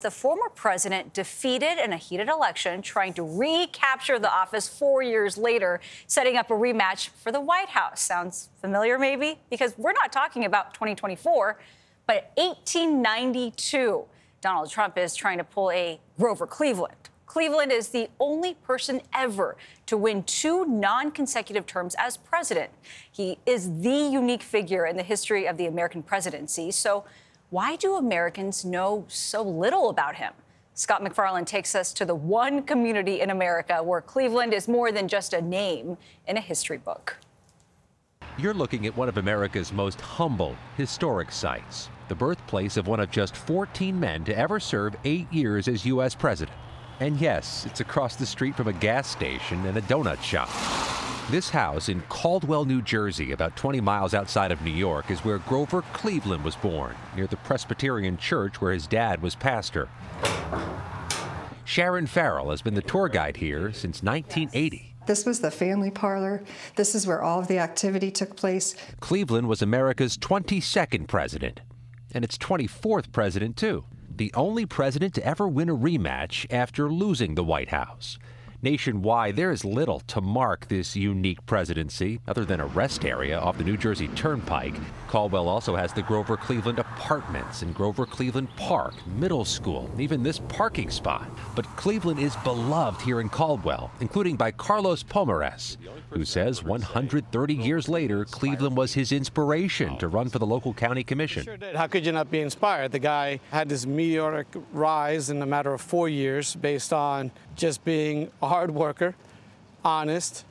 The former president defeated in a heated election, trying to recapture the office four years later, setting up a rematch for the White House. Sounds familiar, maybe? Because we're not talking about 2024, but 1892. Donald Trump is trying to pull a Grover Cleveland. Cleveland is the only person ever to win two non consecutive terms as president. He is the unique figure in the history of the American presidency. So, why do Americans know so little about him? Scott MacFarlane takes us to the one community in America where Cleveland is more than just a name in a history book. You're looking at one of America's most humble historic sites, the birthplace of one of just 14 men to ever serve eight years as U.S. president. And yes, it's across the street from a gas station and a donut shop. This house in Caldwell, New Jersey, about 20 miles outside of New York, is where Grover Cleveland was born, near the Presbyterian church where his dad was pastor. Sharon Farrell has been the tour guide here since 1980. This was the family parlor. This is where all of the activity took place. Cleveland was America's 22nd president, and its 24th president, too. The only president to ever win a rematch after losing the White House. Nationwide, there is little to mark this unique presidency other than a rest area off the New Jersey Turnpike. Caldwell also has the Grover Cleveland Apartments and Grover Cleveland Park, Middle School, even this parking spot. But Cleveland is beloved here in Caldwell, including by Carlos Pomares, who says 130 years later, Cleveland was his inspiration to run for the local county commission. Sure did. How could you not be inspired? The guy had this meteoric rise in a matter of four years based on just being a hard worker, honest,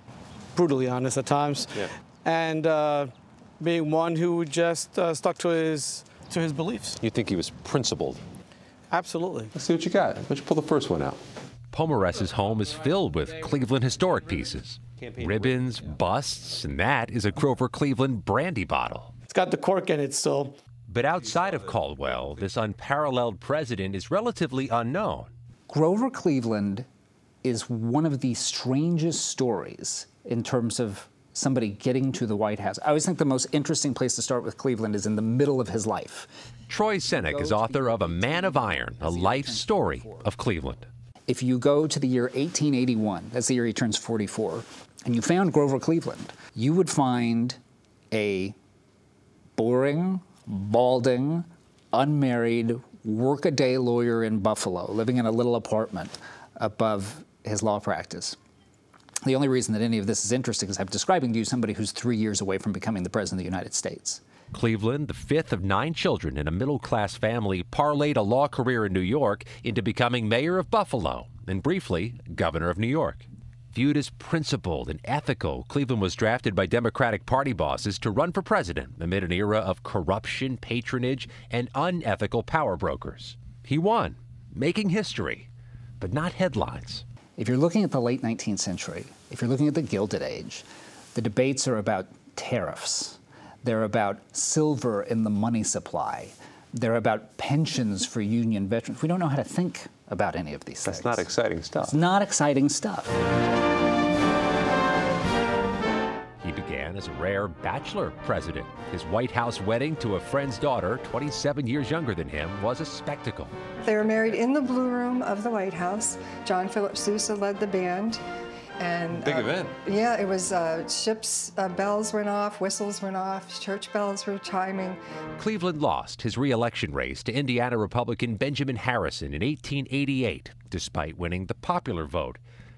brutally honest at times, yeah. and uh, being one who just uh, stuck to his to his beliefs. You think he was principled? Absolutely. Let's see what you got. Why don't you pull the first one out? Pomares's home is filled with Cleveland historic pieces. Ribbons, busts, and that is a Grover Cleveland brandy bottle. It's got the cork in it still. But outside of Caldwell, this unparalleled president is relatively unknown. Grover Cleveland is one of the strangest stories in terms of somebody getting to the White House. I always think the most interesting place to start with Cleveland is in the middle of his life. Troy Senik is author of A Man of Iron, a life story of Cleveland. If you go to the year 1881, that's the year he turns 44, and you found Grover Cleveland, you would find a boring, balding, unmarried, workaday lawyer in Buffalo living in a little apartment above his law practice. The only reason that any of this is interesting is I'm describing to you somebody who's three years away from becoming the President of the United States. Cleveland, the fifth of nine children in a middle class family, parlayed a law career in New York into becoming mayor of Buffalo and briefly governor of New York. Viewed as principled and ethical, Cleveland was drafted by Democratic Party bosses to run for president amid an era of corruption, patronage, and unethical power brokers. He won, making history, but not headlines. If you're looking at the late 19th century, if you're looking at the Gilded Age, the debates are about tariffs. They're about silver in the money supply. They're about pensions for union veterans. We don't know how to think about any of these That's things. That's not exciting stuff. It's not exciting stuff. He began as a rare bachelor president. His White House wedding to a friend's daughter, 27 years younger than him, was a spectacle. They were married in the Blue Room of the White House. John Philip Sousa led the band. And big uh, event. Yeah, it was uh, ships' uh, bells went off, whistles went off, church bells were chiming. Cleveland lost his reelection race to Indiana Republican Benjamin Harrison in 1888, despite winning the popular vote,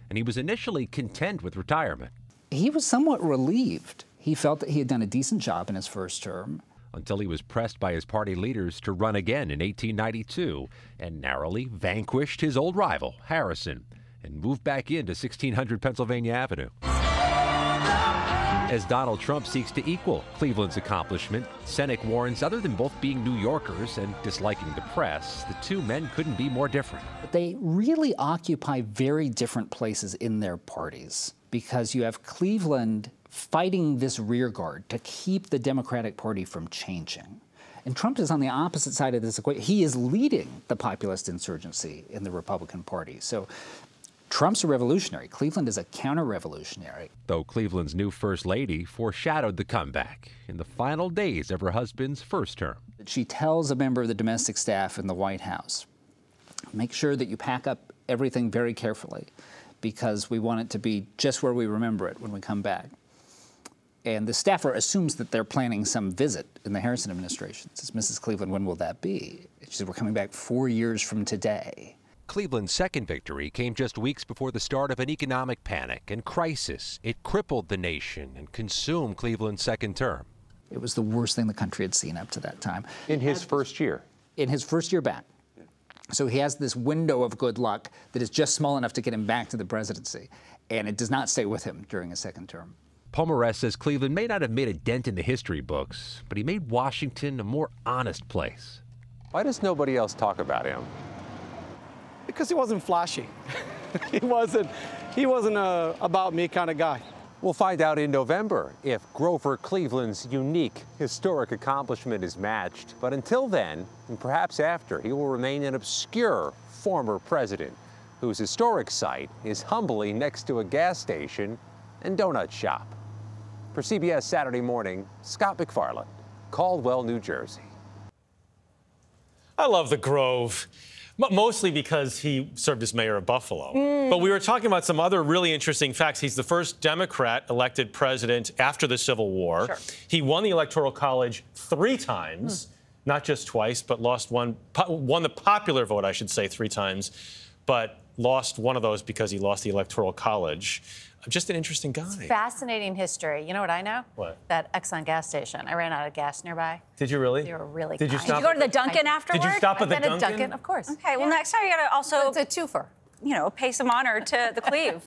and he was initially content with retirement he was somewhat relieved. He felt that he had done a decent job in his first term. Until he was pressed by his party leaders to run again in 1892 and narrowly vanquished his old rival, Harrison, and moved back into 1600 Pennsylvania Avenue. As Donald Trump seeks to equal Cleveland's accomplishment, Senik warns other than both being New Yorkers and disliking the press, the two men couldn't be more different. They really occupy very different places in their parties because you have Cleveland fighting this rearguard to keep the Democratic Party from changing. And Trump is on the opposite side of this equation. He is leading the populist insurgency in the Republican Party. So Trump's a revolutionary. Cleveland is a counter revolutionary. Though Cleveland's new First Lady foreshadowed the comeback in the final days of her husband's first term. She tells a member of the domestic staff in the White House make sure that you pack up everything very carefully because we want it to be just where we remember it when we come back. And the staffer assumes that they're planning some visit in the Harrison administration. Says, Mrs. Cleveland, when will that be? She said, We're coming back four years from today. Cleveland's second victory came just weeks before the start of an economic panic and crisis. It crippled the nation and consumed Cleveland's second term. It was the worst thing the country had seen up to that time. In his first year. In his first year back. So he has this window of good luck that is just small enough to get him back to the presidency. And it does not stay with him during his second term. Pomares says Cleveland may not have made a dent in the history books, but he made Washington a more honest place. Why does nobody else talk about him? Because he wasn't flashy. he wasn't, he wasn't a about me kind of guy. We'll find out in November if Grover Cleveland's unique historic accomplishment is matched. But until then, and perhaps after, he will remain an obscure former president whose historic site is humbly next to a gas station and donut shop. For CBS Saturday Morning, Scott MacFarlane, Caldwell, New Jersey. I love the Grove. Mostly because he served as mayor of Buffalo. Hmm. But we were talking about some other really interesting facts. He's the first Democrat elected president after the Civil War. Sure. He won the Electoral College three times, hmm. not just twice, but lost one, won the popular vote, I should say, three times, but lost one of those because he lost the Electoral College. I'm just an interesting guy. Fascinating history. You know what I know? What? That Exxon gas station. I ran out of gas nearby. Did you really? They were really Did you stop? Did you go to the at Dunkin' I- afterward? Did you stop at I've the been at Dunkin'? Dunkin', of course. Okay, well, Yeah. next time you got to also, It's a twofer. you know, pay some honor to the Cleve.